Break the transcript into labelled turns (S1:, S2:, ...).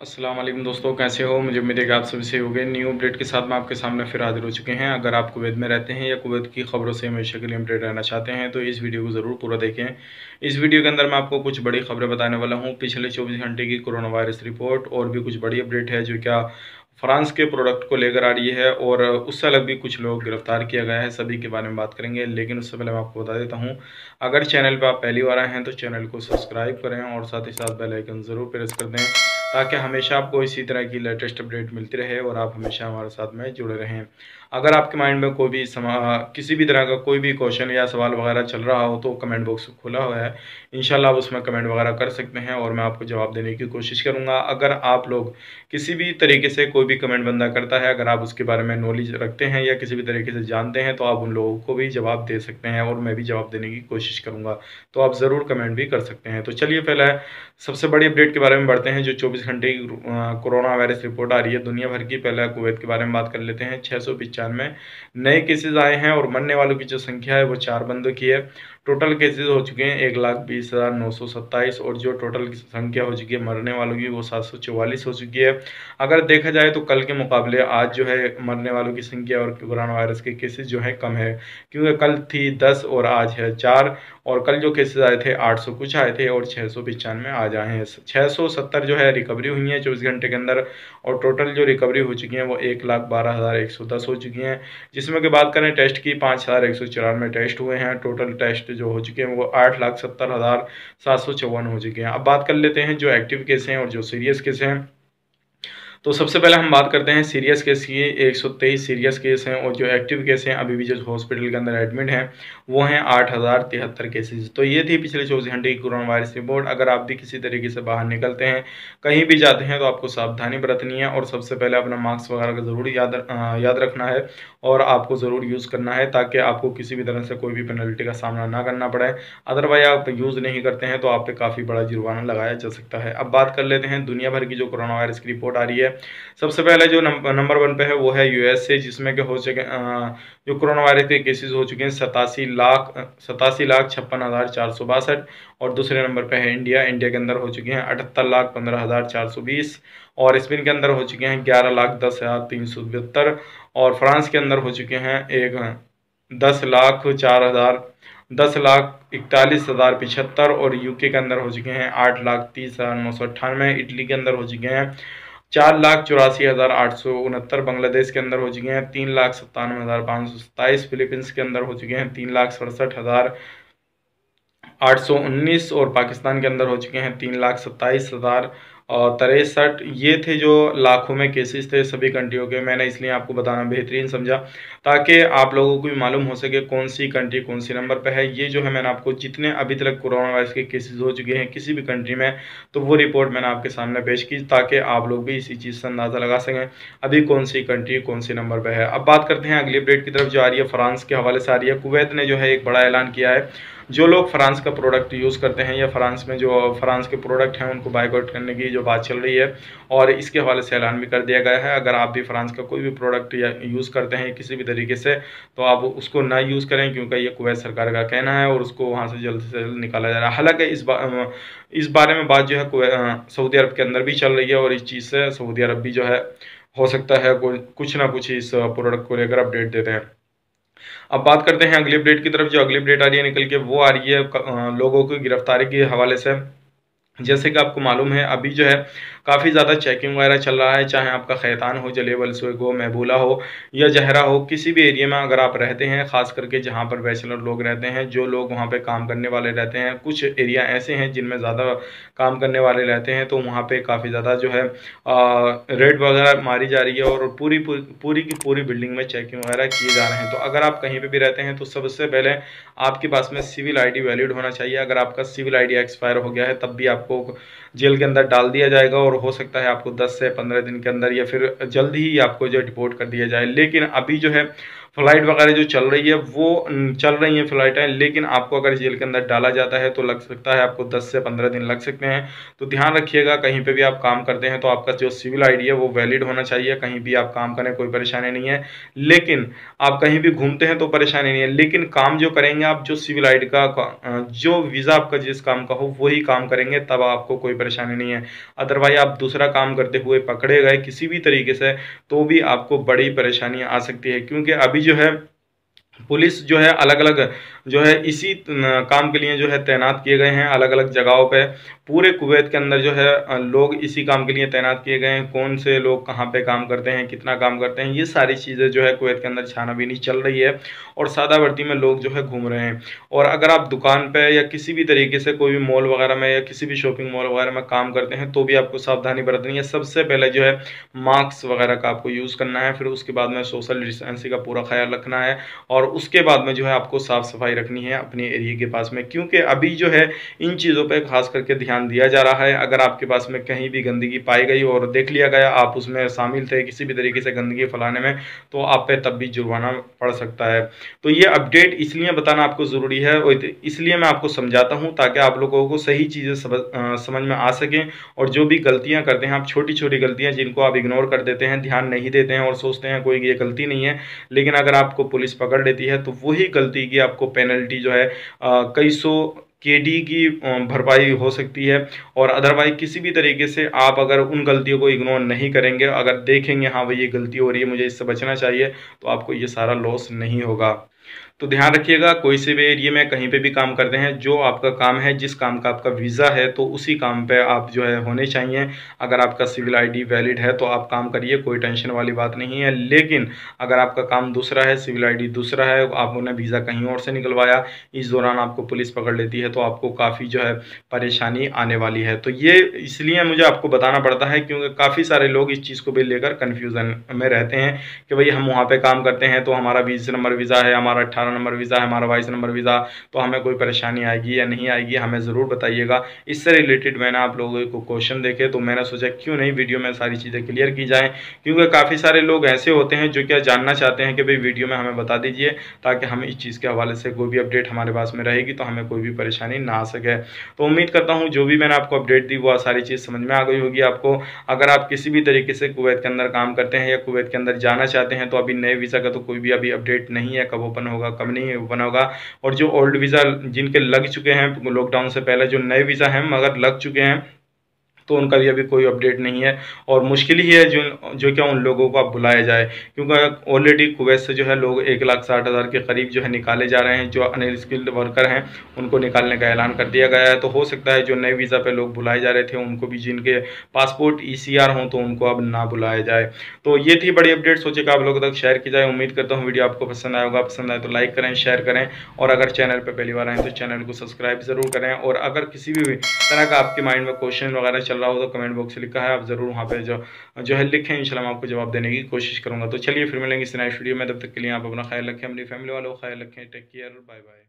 S1: वालेकुम दोस्तों, कैसे हो? मुझे उम्मीद है कि आप सभी से हो गए न्यू अपडेट के साथ में आपके सामने फिर हाजिर हो चुके हैं। अगर आप कुवैत में रहते हैं या कुवैत की खबरों से हमेशा के लिए अपडेट रहना चाहते हैं तो इस वीडियो को ज़रूर पूरा देखें। इस वीडियो के अंदर मैं आपको कुछ बड़ी खबरें बताने वाला हूँ। पिछले चौबीस घंटे की कोरोना वायरस रिपोर्ट और भी कुछ बड़ी अपडेट है जो क्या फ्रांस के प्रोडक्ट को लेकर आ रही है और उससे अलग भी कुछ लोग गिरफ़्तार किया गया है। सभी के बारे में बात करेंगे, लेकिन उससे पहले मैं आपको बता देता हूँ, अगर चैनल पर आप पहली बार आए हैं तो चैनल को सब्सक्राइब करें और साथ ही साथ बेल आइकन ज़रूर प्रेस कर दें। ताकि हमेशा आपको इसी तरह की लेटेस्ट अपडेट मिलती रहे और आप हमेशा हमारे साथ में जुड़े रहें। अगर आपके माइंड में कोई भी समा, किसी भी तरह का कोई भी क्वेश्चन या सवाल वगैरह चल रहा हो तो कमेंट बॉक्स खुला हुआ है। इंशाल्लाह आप उसमें कमेंट वगैरह कर सकते हैं और मैं आपको जवाब देने की कोशिश करूँगा। अगर आप लोग किसी भी तरीके से कोई भी कमेंट बंदा करता है, अगर आप उसके बारे में नॉलेज रखते हैं या किसी भी तरीके से जानते हैं तो आप उन लोगों को भी जवाब दे सकते हैं और मैं भी जवाब देने की कोशिश करूँगा। तो आप ज़रूर कमेंट भी कर सकते हैं। तो चलिए पहले सबसे बड़ी अपडेट के बारे में बढ़ते हैं, जो चौबीस घंटे की कोरोना वायरस रिपोर्ट आ रही है। दुनिया भर की पहले कुवैत के बारे में बात कर लेते हैं। छः सौ नए केसेज आए हैं और मरने वालों की जो संख्या है वो चार बंदों की है। टोटल केसेस हो चुके हैं एक लाख बीस हज़ार नौ सौ सत्ताईस और जो टोटल संख्या हो चुकी है मरने वालों की वो सात सौ चौवालीस हो चुकी है। अगर देखा जाए तो कल के मुकाबले आज जो है मरने वालों की संख्या और कोरोना वायरस के केसेस जो है कम है, क्योंकि कल थी दस और आज है चार और कल जो केसेस आए थे आठ सौ कुछ आए थे और छः सौ पचानवे आज आए हैं। छः सौ सत्तर जो है रिकवरी हुई है चौबीस घंटे के अंदर और टोटल जो रिकवरी हो चुकी है वो एक लाख बारह हज़ार एक सौ दस हो चुकी हैं। जिसमें कि बात करें टेस्ट की, पाँच हज़ार एक सौ चौरानवे टेस्ट हुए हैं। टोटल टेस्ट जो हो चुके हैं, वो आठ लाख सत्तर हज़ार सात सौ चौवन हो चुके हैं। अब बात कर लेते हैं जो एक्टिव केस हैं और जो सीरियस केस हैं। तो सबसे पहले हम बात करते हैं सीरियस केस की। एक सौ तेईस सीरियस केस हैं और जो एक्टिव केस हैं, अभी भी जो हॉस्पिटल के अंदर एडमिट हैं, वो हैं आठ हज़ार तिहत्तर केसेज तो ये थी पिछले चौबीस घंटे की कोरोना वायरस रिपोर्ट। अगर आप भी किसी तरीके से बाहर निकलते हैं, कहीं भी जाते हैं तो आपको सावधानी बरतनी है और सबसे पहले अपना मास्क वगैरह का ज़रूर याद याद रखना है और आपको ज़रूर यूज़ करना है ताकि आपको किसी भी तरह से कोई भी पेनल्टी का सामना ना करना पड़े। अदरवाइज़ आप यूज़ नहीं करते हैं तो आप पे काफ़ी बड़ा जुर्माना लगाया जा सकता है। अब बात कर लेते हैं दुनिया भर की जो कोरोना वायरस की रिपोर्ट आ रही है सबसे पहले जो नंबर वन पे है, वो है यूएसए जिसमें के हो सके जो कोरोना वायरस के केसेस हो चुके हैं, सतासी लाख सतासी लाख छप्पन हज़ार चार सौ बासठ, और दूसरे नंबर पे है इंडिया इंडिया के अंदर हो चुके हैं अठहत्तर लाख पंद्रह हज़ार चार सौ बीस, और स्पेन के अंदर हो चुके हैं ग्यारह लाख दस हज़ार तीन सौ बहत्तर और फ्रांस के अंदर हो चुके हैं एक, दस लाख चार हज़ार, दस लाख इकतालीस हज़ार पिछहत्तर, और यूके के अंदर हो चुके हैं आठ लाख तीस हज़ार नौ सौ अट्ठानवे, इटली के अंदर हो चुके हैं चार लाख चौरासी हज़ार आठ सौ उनहत्तर बांग्लादेश के अंदर हो चुके हैं, तीन लाख सत्तानवे हज़ार पाँच सौ सत्ताईस फिलीपींस के अंदर हो चुके हैं, तीन लाख सड़सठ हज़ार आठ सौ उन्नीस और पाकिस्तान के अंदर हो चुके हैं, तीन लाख सत्ताईस हज़ार और तिरसठ, ये थे जो लाखों में केसेस थे सभी कंट्रियों के। मैंने इसलिए आपको बताना बेहतरीन समझा, ताकि आप लोगों को भी मालूम हो सके कौन सी कंट्री कौन सी नंबर पर है। ये जो है मैंने आपको जितने अभी तक कोरोना वायरस के केसेस हो चुके हैं किसी भी कंट्री में तो वो रिपोर्ट मैंने आपके सामने पेश की, ताकि आप लोग भी इसी चीज़ से अंदाज़ा लगा सकें, अभी कौन सी कंट्री कौन सी नंबर पर है। अब बात करते हैं अगली अपडेट की तरफ़ जो आ रही है, फ्रांस के हवाले से आ रही है। कुवैत ने जो है एक बड़ा ऐलान किया है। जो लोग फ्रांस का प्रोडक्ट यूज़ करते हैं या फ्रांस में जो फ्रांस के प्रोडक्ट हैं उनको बाइकआउट करने की जो बात चल रही है और इसके हवाले से ऐलान भी कर दिया गया है। अगर आप भी फ्रांस का कोई भी प्रोडक्ट या यूज़ करते हैं किसी भी तरीके से तो आप उसको ना यूज़ करें क्योंकि ये कुवैत सरकार का कहना है और उसको वहाँ से जल्द से जल्द निकाला जा रहा है। हालाँकि इस बा, इस बारे में बात जो है सऊदी अरब के अंदर भी चल रही है और इस चीज़ से सऊदी अरब भी जो है हो सकता है कुछ ना कुछ इस प्रोडक्ट को लेकर अपडेट देते हैं। अब बात करते हैं अगली अपडेट की तरफ़। जो अगली अपडेट आ रही है निकल के, वो आ रही है लोगों की गिरफ्तारी के हवाले से। जैसे कि आपको मालूम है, अभी जो है काफ़ी ज़्यादा चेकिंग वगैरह चल रहा है, चाहे आपका खैतान हो, जलेबल सोग हो महबूला हो, या जहरा हो, किसी भी एरिया में अगर आप रहते हैं, ख़ास करके जहाँ पर बैचलर लोग रहते हैं, जो लोग वहाँ पर काम करने वाले रहते हैं, कुछ एरिया ऐसे हैं जिनमें ज़्यादा काम करने वाले रहते हैं तो वहाँ पर काफ़ी ज़्यादा जो है रेड वगैरह मारी जा रही है और पूरी पूरी की पूरी बिल्डिंग में चेकिंग वगैरह किए जा रहे हैं। तो अगर आप कहीं पर भी रहते हैं तो सबसे पहले आपके पास में सिविल आईडी वैलिड होना चाहिए। अगर आपका सिविल आईडी एक्सपायर हो गया है, तब भी आपको जेल के अंदर डाल दिया जाएगा और हो सकता है आपको 10 से 15 दिन के अंदर या फिर जल्द ही आपको जो डिपोर्ट कर दिया जाए। लेकिन अभी जो है फ़्लाइट वगैरह जो चल रही है, वो चल रही हैं फ़्लाइटें लेकिन आपको अगर जेल के अंदर डाला जाता है तो लग सकता है आपको दस से पंद्रह दिन लग सकते हैं। तो ध्यान रखिएगा, कहीं पर भी आप काम करते हैं तो आपका जो सिविल आईडी है, वो वैलिड होना चाहिए, कहीं भी आप काम करें कोई परेशानी नहीं है। लेकिन आप कहीं भी घूमते हैं तो परेशानी नहीं है, लेकिन काम जो करेंगे आप, जो सिविल आई का जो वीज़ा आपका जिस काम का हो, वही काम करेंगे, तब आपको कोई परेशानी नहीं है। अदरवाइज़ आप दूसरा काम करते हुए पकड़े गए किसी भी तरीके से तो भी आपको बड़ी परेशानी आ सकती है, क्योंकि अभी जो है पुलिस जो है अलग अलग जो है इसी काम के लिए जो है तैनात किए गए हैं अलग अलग जगहों पे। पूरे कुवैत के अंदर जो है लोग इसी काम के लिए तैनात किए गए हैं। कौन से लोग कहाँ पे काम करते हैं, कितना काम करते हैं, ये सारी चीज़ें जो है कुवैत के अंदर छानाबीनी चल रही है और सादा भर्ती में लोग जो है घूम रहे हैं। और अगर आप दुकान पर या किसी भी तरीके से कोई भी मॉल वगैरह में या किसी भी शॉपिंग मॉल वगैरह में काम करते हैं तो भी आपको सावधानी बरतनी है। सबसे पहले जो है मास्क वगैरह का आपको यूज़ करना है, फिर उसके बाद में सोशल डिस्टेंसिंग का पूरा ख्याल रखना है और उसके बाद में जो है आपको साफ़ सफ़ाई रखनी है अपने एरिए के पास में, क्योंकि अभी जो है इन चीज़ों पर खास करके ध्यान दिया जा रहा है। अगर आपके पास में कहीं भी गंदगी पाई गई और देख लिया गया, आप उसमें शामिल थे किसी भी तरीके से गंदगी फैलाने में तो आप पे तब भी जुर्माना पड़ सकता है। तो ये अपडेट इसलिए बताना आपको ज़रूरी है और इसलिए मैं आपको समझाता हूँ ताकि आप लोगों को सही चीज़ें समझ में आ सकें और जो भी गलतियाँ करते हैं, आप छोटी छोटी गलतियाँ जिनको आप इग्नोर कर देते हैं, ध्यान नहीं देते हैं और सोचते हैं कोई ये गलती नहीं है, लेकिन अगर आपको पुलिस पकड़ है तो वही गलती की आपको पेनल्टी जो है कई सौ के डी की भरपाई हो सकती है। और अदरवाइज़ किसी भी तरीके से आप अगर उन गलतियों को इग्नोर नहीं करेंगे, अगर देखेंगे हाँ भाई, ये गलती हो रही है, मुझे इससे बचना चाहिए तो आपको ये सारा लॉस नहीं होगा। तो ध्यान रखिएगा, कोई से भी एरिए में कहीं पे भी काम करते हैं, जो आपका काम है, जिस काम का आपका वीज़ा है तो उसी काम पे आप जो है होने चाहिए। अगर आपका सिविल आईडी वैलिड है तो आप काम करिए, कोई टेंशन वाली बात नहीं है। लेकिन अगर आपका काम दूसरा है, सिविल आईडी दूसरा है आप आपने वीज़ा कहीं और से निकलवाया, इस दौरान आपको पुलिस पकड़ लेती है तो आपको काफ़ी जो है परेशानी आने वाली है। तो ये इसलिए मुझे आपको बताना पड़ता है, क्योंकि काफ़ी सारे लोग इस चीज़ को भी लेकर कन्फ्यूज़न में रहते हैं कि भाई हम वहाँ पर काम करते हैं तो हमारा बीस नंबर वीज़ा है, हमारा अट्ठारह नंबर वीज़ा है, हमारा बाईस नंबर वीज़ा तो हमें कोई परेशानी आएगी या नहीं आएगी, हमें ज़रूर बताइएगा। इससे रिलेटेड मैंने आप लोगों को क्वेश्चन देखे तो मैंने सोचा क्यों नहीं वीडियो में सारी चीज़ें क्लियर की जाएँ, क्योंकि काफ़ी सारे लोग ऐसे होते हैं जो क्या जानना चाहते हैं कि भाई वीडियो में हमें बता दीजिए, ताकि हम इस चीज़ के हवाले से कोई भी अपडेट हमारे पास में रहेगी तो हमें कोई भी परेशानी ना आ सके। तो उम्मीद करता हूँ जो भी मैंने आपको अपडेट दी, वो सारी चीज़ समझ में आ गई होगी आपको। अगर आप किसी भी तरीके से कुवैत के अंदर काम करते हैं या कुवैत के अंदर जाना चाहते हैं तो अभी नए वीज़ा का तो कोई भी अभी अपडेट नहीं है, कब ओपन होगा कब नहीं बना होगा और जो ओल्ड वीज़ा जिनके लग चुके हैं लॉकडाउन से पहले जो नए वीज़ा हैं, मगर लग चुके हैं तो उनका भी अभी कोई अपडेट नहीं है। और मुश्किल ही है जो जो क्या उन लोगों को अब बुलाया जाए। क्योंकि ऑलरेडी कुवैत से जो है, लोग एक लाख साठ हज़ार के करीब जो है निकाले जा रहे हैं, जो अनस्किल्ड वर्कर हैं, उनको निकालने का ऐलान कर दिया गया है। तो हो सकता है जो नए वीज़ा पर लोग बुलाए जा रहे थे, उनको भी जिनके पासपोर्ट ई आर हों तो उनको अब ना बुलाया जाए। तो ये थी बड़ी अपडेट सोचे आप लोगों तक शेयर की जाए। उम्मीद करता हूँ वीडियो आपको पसंद आया होगा। पसंद आए तो लाइक करें शेयर करें। और अगर चैनल पर पहली बार आए तो चैनल को सब्सक्राइब ज़रूर करें। और अगर किसी भी तरह का आपके माइंड में क्वेश्चन वगैरह चल रहा हो तो कमेंट बॉक्स लिखा है, आप ज़रूर वहाँ पर जो जो है लिखें, इंशाल्लाह मैं आपको जवाब देने की कोशिश करूँगा। तो चलिए फिर मिलेंगे इस नए स्टूडियो में, तब तक के लिए आप अपना ख्याल रखें, अपनी फैमिली वालों का ख्याल रखें टेक केयर बाय बाय